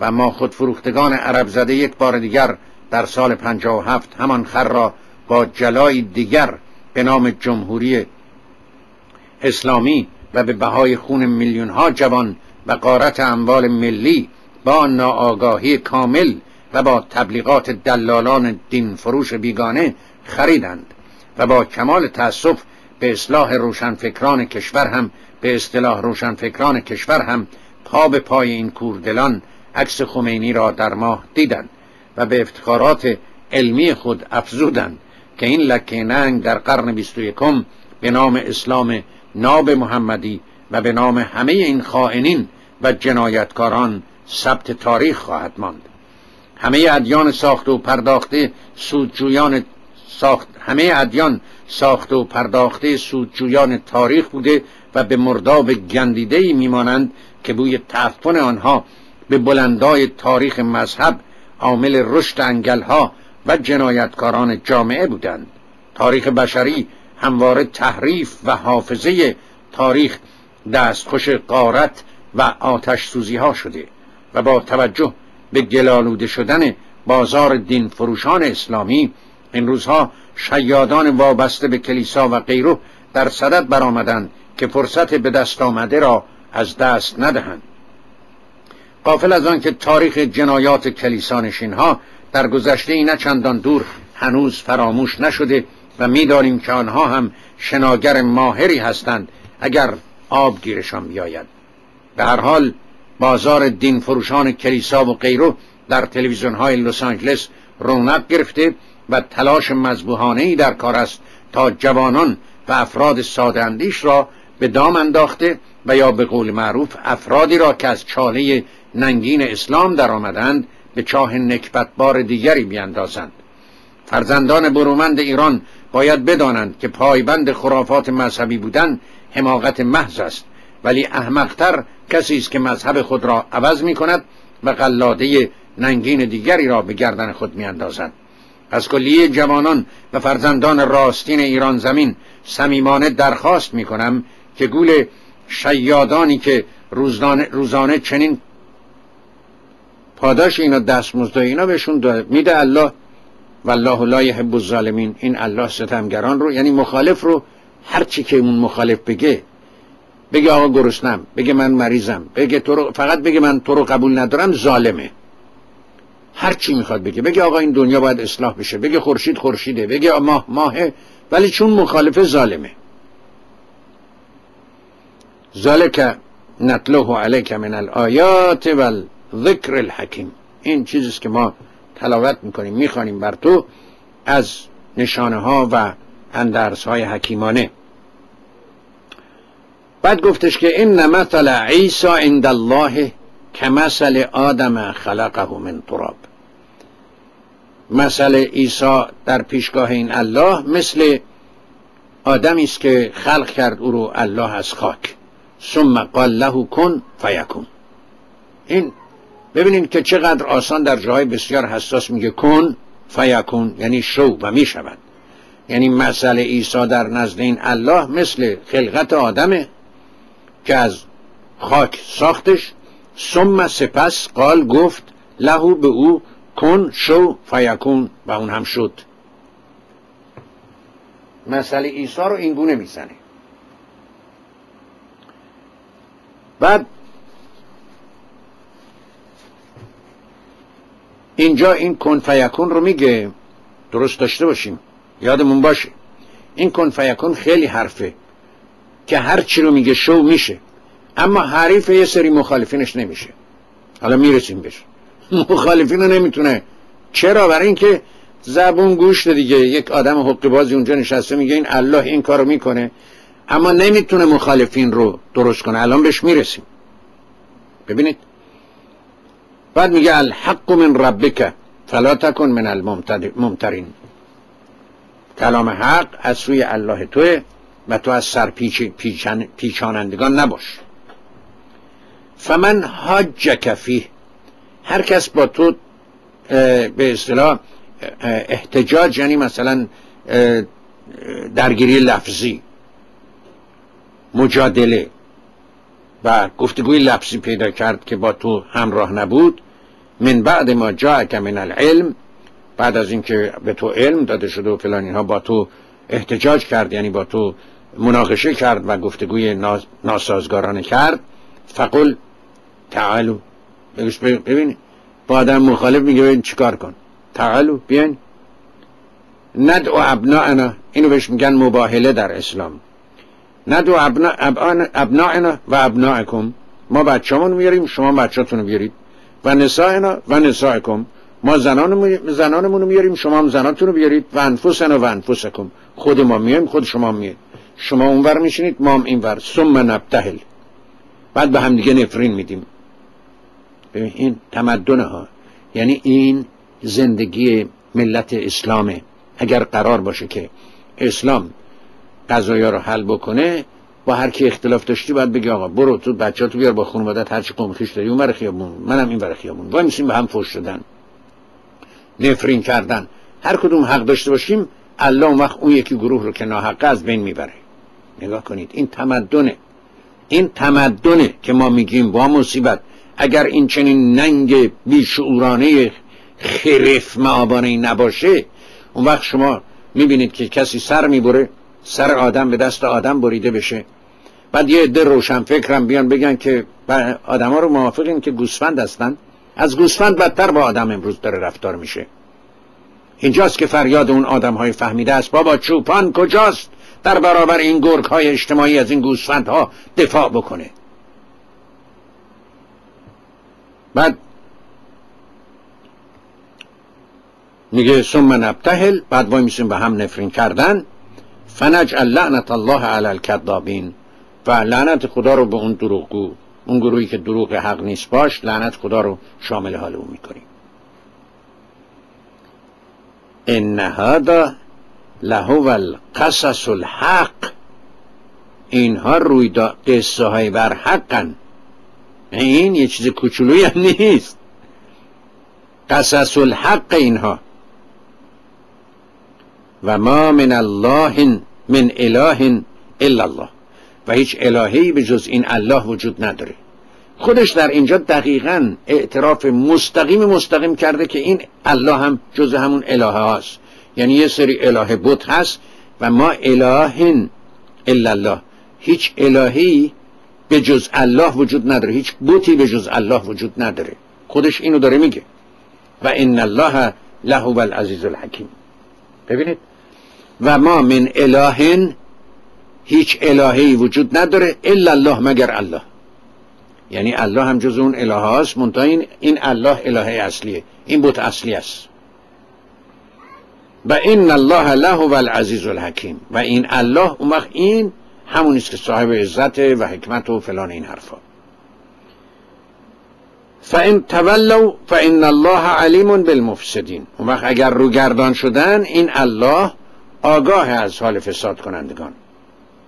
و ما خود فروختگان عرب زده یک بار دیگر در سال 57 همان خر را با جلای دیگر به نام جمهوری اسلامی و به بهای خون میلیون ها جوان و قارت اموال ملی با ناآگاهی کامل و با تبلیغات دلالان دین فروش بیگانه خریدند و با کمال تأسف به اصلاح روشنفکران کشور هم به اصطلاح روشنفکران کشور هم پا به پای این کوردلان عکس خمینی را در ماه دیدند و به افتخارات علمی خود افزودند که این لکه ننگ در قرن بیست و یکم به نام اسلام ناب محمدی و به نام همه این خائنین و جنایتکاران ثبت تاریخ خواهد ماند. همه ادیان ساخته و پرداخته سودجویان ساخت همه ادیان ساخته و پرداخته سودجویان تاریخ بوده و به مرداب گندیده میمانند که بوی تعفن آنها به بلندای تاریخ مذهب عامل رشد انگلها و جنایتکاران جامعه بودند. تاریخ بشری همواره تحریف و حافظه تاریخ دستخوش قارت و آتش سوزی ها شده و با توجه به گلالوده شدن بازار دین فروشان اسلامی این روزها شیادان وابسته به کلیسا و غیره در صدد برآمدند که فرصت به دست آمده را از دست ندهند. قافل از آن که تاریخ جنایات کلیسانشین ها در گذشته نه چندان دور هنوز فراموش نشده و می‌دانیم که آنها هم شناگر ماهری هستند اگر آب گیرشان بیاید. به هر حال بازار دین فروشان کلیسا و غیره در تلویزیون های لس آنجلس رونق گرفته و تلاش مذبوحانه ای در کار است تا جوانان و افراد ساده اندیش را به دام انداخته و یا به قول معروف افرادی را که از چاله ننگین اسلام در آمدند به چاه نکبتبار دیگری بیاندازند فرزندان برومند ایران باید بدانند که پایبند خرافات مذهبی بودن حماقت محض است ولی احمقتر کسی است که مذهب خود را عوض می کند و قلاده ننگین دیگری را به گردن خود می اندازد. از کلیه جوانان و فرزندان راستین ایران زمین صمیمانه درخواست می کنم که گول شیادانی که روزانه چنین پاداش اینا دستمزد اینا بهشون میده الله. والله لا یحب الظالمین. این الله ستمگران رو یعنی مخالف رو هر چی که اون مخالف بگه بگه آقا گرسنم بگه من مریضم بگه تو رو فقط بگه من تو رو قبول ندارم ظالمه. هر چی می‌خواد بگه. بگه آقا این دنیا باید اصلاح بشه. بگه خورشید خورشیده. بگه ماه ماهه. ولی چون مخالف ظالمه. ذالک نتلوه علیک من الآیات و ذکر الحکیم. این چیزیست که ما تلاوت می‌کنیم می‌خوانیم بر تو از نشانه ها و اندرس های حکیمانه. بعد گفتش که این مثل عیسی عند الله کمثل آدم خلقه من تراب. مثل عیسی در پیشگاه این الله مثل آدمی است که خلق کرد او رو الله از خاک. ثم قال له کن فیکون. این ببینید که چقدر آسان در جای بسیار حساس میگه کن فیکون یعنی شو و می‌شود. یعنی مسئله عیسی در نزد این الله مثل خلقت آدمه که از خاک ساختش. ثم سپس قال گفت لهو به او کن شو فیکون و اون هم شد. مسئله عیسی رو این گونه می‌زنه. بعد اینجا این کن فیکون رو میگه. درست داشته باشیم یادمون باشه. این کن فیکون خیلی حرفه که هر چی رو میگه شو میشه. اما حریف یه سری مخالفینش نمیشه. حالا می‌رسیم بهش. مخالفین رو نمی‌تونه. چرا؟ برای اینکه زبون گوش دیگه. یک آدم حقی بازی اونجا نشسته میگه این الله این کارو می‌کنه. اما نمی‌تونه مخالفین رو درست کنه. الان بهش می‌رسیم. ببینید. بعد میگه الحق من ربک فلا تکن من الممترین کلام حق از سوی الله توه و تو از سر پیچانندگان نباش. فمن حاجک فیه. هر کس با تو به اصطلاح احتجاج یعنی مثلا درگیری لفظی مجادله و گفتگوی لفظی پیدا کرد که با تو همراه نبود من بعد ما جاءک من العلم بعد از اینکه به تو علم داده شده و فلان اینها با تو احتجاج کرد یعنی با تو مناقشه کرد و گفتگوی ناسازگارانه کرد فقل تعالو. ببین با آدم مخالف میگه ببین چیکار کن. تعالو بیاین. ندعو ابناءنا اینو بهش میگن مباهله در اسلام. ندعو ابناءنا و ابناءکم. ما بچه‌مون میاریم شما بچه‌تون رو بیارید. و نسائنا و نسائکم. ما زنانمون رو میاریم شما هم زناتون رو بیارید. و انفسنا و انفسکم. خود ما میایم خود شما میایم شما اونور میشینید ما هم اینور. ثم نبتهل. بعد به هم دیگه نفرین میدیم. این تمدن ها. یعنی این زندگی ملت اسلامه. اگر قرار باشه که اسلام قضایا رو حل بکنه با هر کی اختلاف داشتی باید بگی آقا برو تو بچه تو بیار با خانوادت هر چی قوم خیش داری. اون خیابون. منم این بر خیابون. وای میسیم به هم فوش دادن. نفرین کردن. هر کدوم حق داشته باشیم الله اون وقت اون یکی گروه رو که ناحق از بین می‌بره. نگاه کنید. این تمدنه. این تمدنه که ما میگیم با مصیبت. اگر این چنین ننگ بیشعورانه خرف معابانه نباشه اون وقت شما می‌بینید که کسی سر می‌بره سر آدم به دست آدم بریده بشه. بعد یه عده روشن فکرم بیان بگن که آدم ها رو موافقیم که گوسفند هستن. از گوسفند بدتر با آدم امروز داره رفتار میشه. اینجاست که فریاد اون آدم های فهمیده است. بابا چوپان کجاست در برابر این گرگ های اجتماعی از این گوسفند ها دفاع بکنه؟ بعد میگه ثم نبتهل بعد وای میسیم به هم نفرین کردن. فنجعل لعنت الله علی الکذابین. و لعنت خدا رو به اون دروغگو اون گروهی که دروغ حق نیست باش لعنت خدا رو شامل حال اون می‌کنیم. ان هذا لهو القصص الحق. اینها روی قصه های بر حقن. این یه چیز کوچولویی هم نیست. قصص الحق اینها. و ما من الله من اله الا الله. و هیچ الهی به جز این الله وجود نداره. خودش در اینجا دقیقا اعتراف مستقیم مستقیم کرده که این الله هم جز همون اله هاست. یعنی یه سری اله بت هست و ما اله الا الله هیچ الهی به جز الله وجود نداره. هیچ بوتی به جز الله وجود نداره. خودش اینو داره میگه. و ان الله له العزیز الحکیم. ببینید. و ما من اله هیچ الهی وجود نداره الا الله مگر الله. یعنی الله هم جز اون اله هاست. منتها این, این الله الهه اصلیه. این بوت اصلی است. و این الله له و العزیز الحکیم. و این الله اون وقت این همون است که صاحب عزت و حکمت و فلان این حرفا. فان تولوا فان الله علیم بالمفسدین. اون وقت اگر روگردان شدن این الله آگاه از حال فساد کنندگان.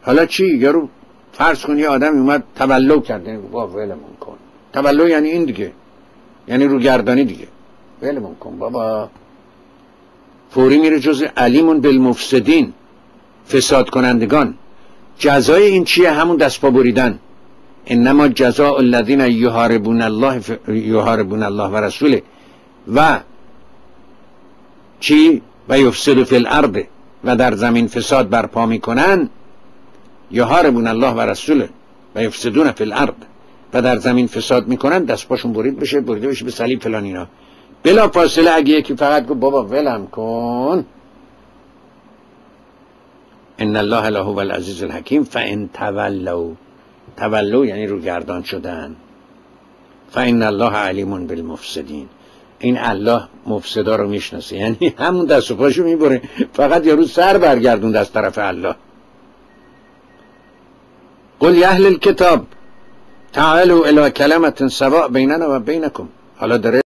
حالا چی؟ یارو فرض کن یه آدم اومد تولو کرده. با ولمون کن. تولو یعنی این دیگه. یعنی روگردانی دیگه. ولمون کن بابا. فوری میره جز علیمون بالمفسدین. فساد کنندگان. جزای این چیه؟ همون دست پا بریدن. انما جزاء الذین یحاربون الله ف... الله و رسوله. و چی؟ و یفسد فی الارض. و در زمین فساد برپا می‌کنن. یحاربون الله و رسوله و یفسدون فی الارض و در زمین فساد می‌کنن دست پاشون برید بشه بریده بشه به صلیب فلان اینا. بلا فاصله اگه یکی فقط گفت بابا ولم کن. ان الله له و العزیز الحکیم فان تولوا. تولوا یعنی رو گردان شدن. فان الله علیم بالمفسدین. این الله مفسدا رو می‌شناسه یعنی همون دست و پاشو می‌بره. فقط یارو سر برگردون از طرف الله. قل يا أهل الكتاب تعالوا إلى كلمة سواء بيننا وبينكم. على درجة